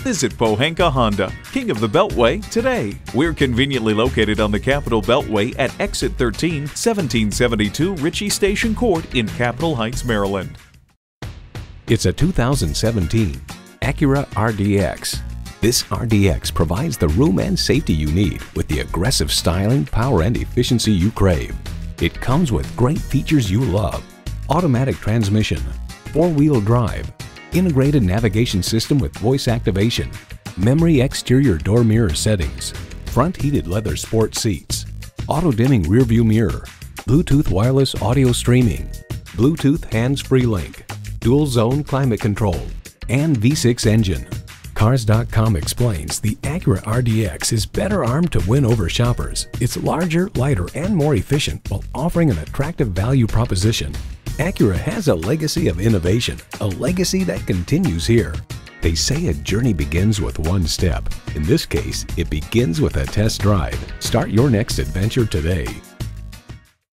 Visit Pohanka Honda, King of the Beltway, today. We're conveniently located on the Capitol Beltway at Exit 13, 1772 Ritchie Station Court in Capitol Heights, Maryland. It's a 2017 Acura RDX. This RDX provides the room and safety you need with the aggressive styling, power, and efficiency you crave. It comes with great features you love. Automatic transmission, four-wheel drive, integrated navigation system with voice activation, memory exterior door mirror settings, front heated leather sport seats, auto dimming rearview mirror, Bluetooth wireless audio streaming, Bluetooth hands-free link, dual zone climate control, and V6 engine. Cars.com explains the Acura RDX is better armed to win over shoppers. It's larger, lighter, and more efficient while offering an attractive value proposition. Acura has a legacy of innovation, a legacy that continues here. They say a journey begins with one step. In this case, it begins with a test drive. Start your next adventure today.